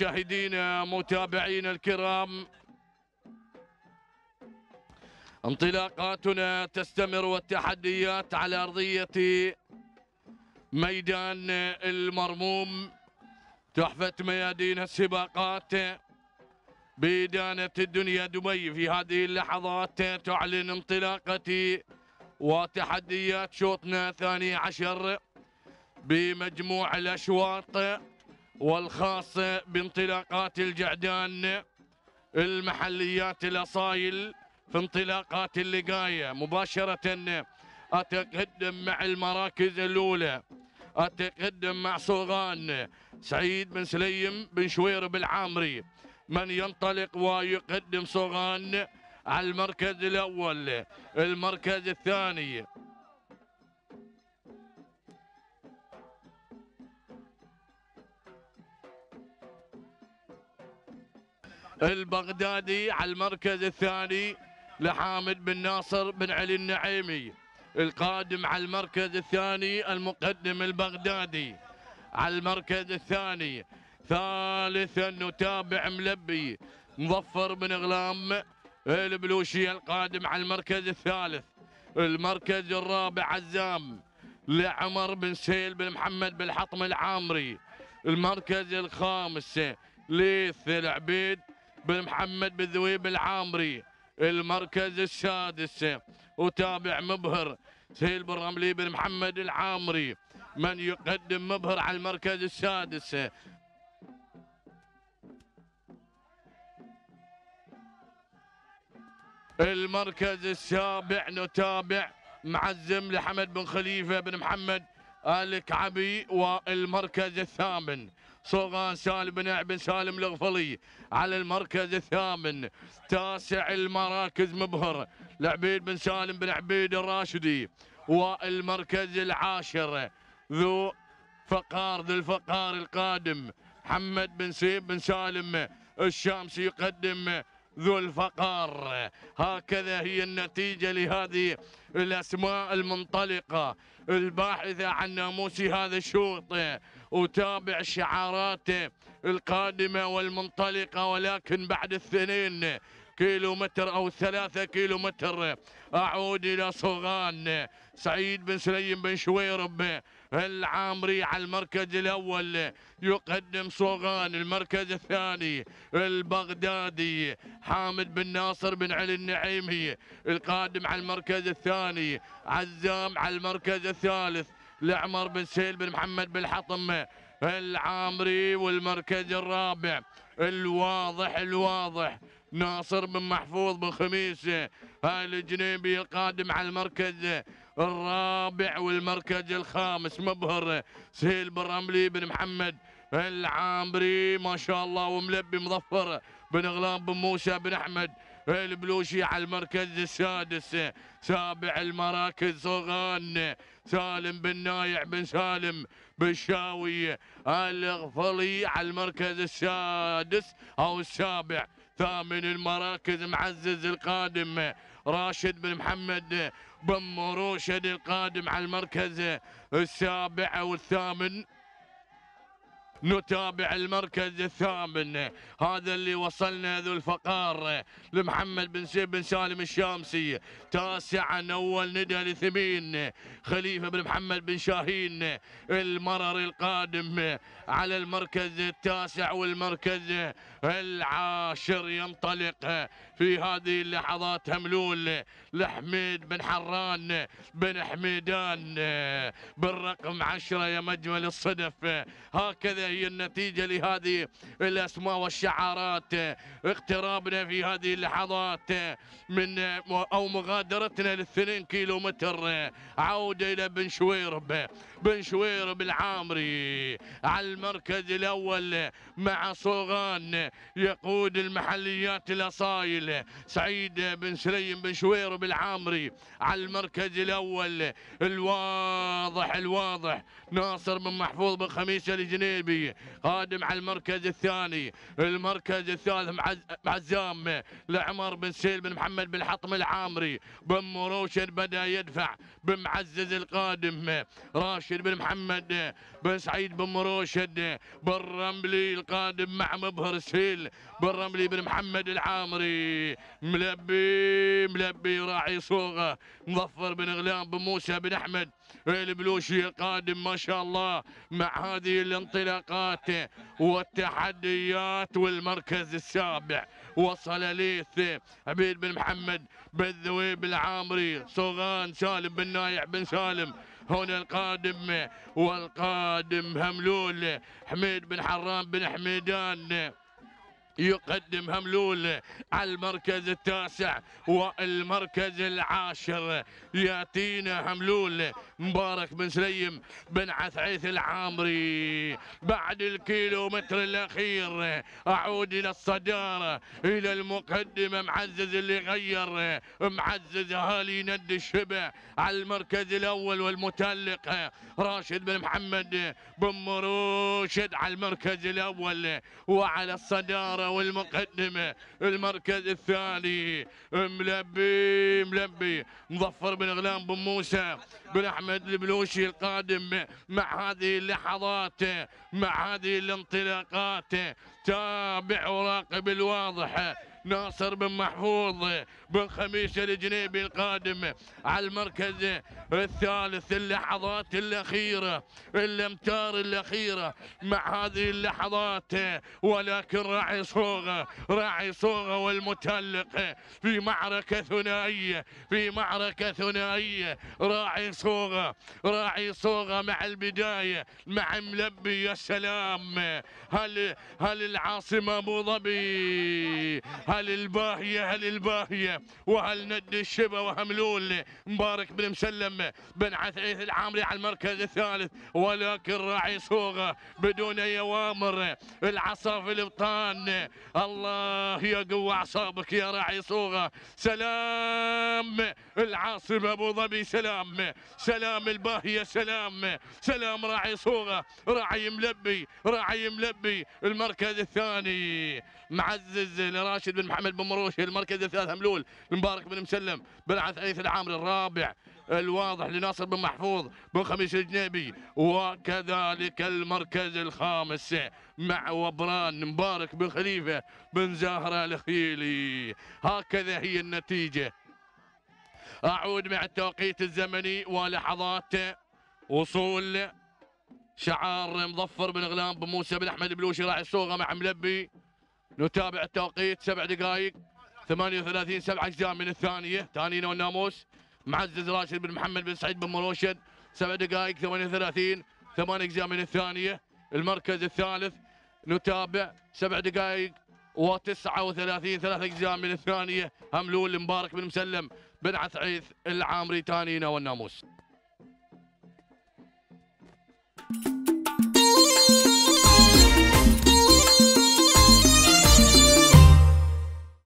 مشاهدينا متابعينا الكرام. انطلاقاتنا تستمر والتحديات على أرضية ميدان المرموم. تحفة ميادين السباقات بدانة الدنيا دبي. في هذه اللحظات تعلن انطلاقة وتحديات شوطنا الثاني عشر بمجموع الأشواط. والخاص بانطلاقات الجعدان المحليات الأصايل في انطلاقات اللقاية. مباشرة أتقدم مع المراكز الأولى. أتقدم مع صوغان سعيد بن سليم بن شوير بالعامري من ينطلق ويقدم صوغان على المركز الأول. المركز الثاني. البغدادي على المركز الثاني لحامد بن ناصر بن علي النعيمي القادم على المركز الثاني المقدم البغدادي. على المركز الثاني ثالثا نتابع ملبي مظفر بن غلام البلوشي القادم على المركز الثالث. المركز الرابع عزام لعمر بن سيل بن محمد بن حطم العامري. المركز الخامس ليث العبيد بن محمد بن ذويب العامري المركز السادس وتابع مبهر سهيل بن رملي بن محمد العامري من يقدم مبهر على المركز السادس. المركز السابع نتابع معزم لحمد بن خليفة بن محمد آل كعبي والمركز الثامن. صوغان سالم بن بن سالم الغفلي على المركز الثامن. تاسع المراكز مبهر. لعبيد بن سالم بن عبيد الراشدي. والمركز العاشر. ذو فقار ذو الفقار القادم. محمد بن سيب بن سالم الشامسي يقدم ذو الفقار. هكذا هي النتيجة لهذه الأسماء المنطلقة. الباحثة عن ناموس هذا الشوط. وتابع الشعارات القادمة والمنطلقة ولكن بعد الاثنين كيلو متر أو ثلاثة كيلو متر أعود إلى صوغان. سعيد بن سليم بن شويرب العامري على المركز الأول يقدم صوغان المركز الثاني. البغدادي حامد بن ناصر بن علي النعيمي القادم على المركز الثاني. عزام على المركز الثالث. لعمر بن سيل بن محمد بن حطم العامري والمركز الرابع. الواضح الواضح. ناصر بن محفوظ بن خميس الجنيبي القادم على المركز الرابع والمركز الخامس. مبهر سهيل بن رملي بن محمد. العامري ما شاء الله وملبي مظفر بن غلام بن موسى بن أحمد. البلوشي على المركز السادس. سابع المراكز صغان. سالم بن نايع بن سالم بن شاوي الغفلي على المركز السادس أو السابع. ثامن المراكز معزز القادم. راشد بن محمد بن مروشد القادم على المركز السابع والثامن نتابع المركز الثامن. هذا اللي وصلنا ذو الفقار. لمحمد بن سيف بن سالم الشامسي. تاسعا أول ندى لثمين. خليفة بن محمد بن شاهين. المرر القادم على المركز التاسع والمركز العاشر ينطلق في هذه اللحظات هملول لحميد بن حران بن حميدان بالرقم عشرة يا مجمل الصدف. هكذا هي النتيجة لهذه الأسماء والشعارات. اقترابنا في هذه اللحظات من أو مغادرتنا للثنين كيلو متر عودة إلى بن شويرب. بن شويرب العامري على المركز الأول مع صوغان. يقود المحليات الاصايل سعيد بن سليم بن شوير بالعامري على المركز الأول. الواضح الواضح. ناصر بن محفوظ بن خميس الجنيبي قادم على المركز الثاني. المركز الثالث معزام لعمر بن سيل بن محمد بن حطم العامري. بن مروشد بدأ يدفع بن معزز القادم. راشد بن محمد بن سعيد بن مروشد. بن رملي القادم مع مبهر سيل. بن رملي بن محمد العامري. ملبي ملبي راعي صوغه مظفر بن غلام بن موسى بن أحمد. البلوشي القادم ما شاء الله مع هذه الانطلاقات والتحديات والمركز السابع. وصل ليث عبيد بن محمد بن ذويب العامري. صوغان سالم بن نايع بن سالم. هنا القادم والقادم هملول حميد بن حرام بن حميدان. يقدم هملول على المركز التاسع والمركز العاشر. ياتينا هملول مبارك بن سليم بن عثعيث العامري. بعد الكيلومتر الأخير أعود إلى الصدارة إلى المقدمة معزز اللي غير معزز أهالي ند الشبع على المركز الأول والمتلق راشد بن محمد بن مروشد على المركز الأول وعلى الصدارة والمقدمة المركز الثاني. ملبي ملبي. مظفر بن غلام بن موسى بن أحمد البلوشي القادم مع هذه اللحظات مع هذه الانطلاقات. تابع وراقب الواضح. ناصر بن محفوظ بن خميس الجنيبي القادم على المركز الثالث اللحظات الأخيرة الأمتار الأخيرة مع هذه اللحظات. ولكن راعي صوغة راعي صوغة والمتلق في معركة ثنائية في معركة ثنائية راعي صوغة راعي صوغة مع البداية مع ملبي يا سلام هل هل العاصمة أبو ظبي؟ هل الباهية هل الباهية؟ وهل ند الشبا وهملول مبارك بن مسلم بن عثيث العامري على المركز الثالث ولكن راعي صوغة بدون أي أوامر. العصا في الإبطان. الله يقوى أعصابك يا راعي صوغة. سلام العاصمة أبو ظبي سلام. سلام الباهية سلام. سلام راعي صوغة. راعي ملبي راعي ملبي. المركز الثاني معزز لراشد بن محمد بن مروش المركز الثالث هملول مبارك بن مسلم بن عثيث العامري الرابع الواضح لناصر بن محفوظ بن خميس الجنيبي وكذلك المركز الخامس مع وبران مبارك بن خليفة بن زاهرة الخيلي هكذا هي النتيجة. أعود مع التوقيت الزمني ولحظات وصول شعار مظفر بن غلام بن موسى بن أحمد بلوشي راعي الصوغة مع ملبي. نتابع التوقيت سبع دقائق 38 سبع أجزاء من الثانية. تانينا والناموس. معزز راشد بن محمد بن سعيد بن مروشد سبع دقائق 38 ثمان أجزاء من الثانية. المركز الثالث نتابع سبع دقائق و39 ثلاث أجزاء من الثانية. هملول مبارك بن مسلم بن عثعيث العامري. تانينا والناموس.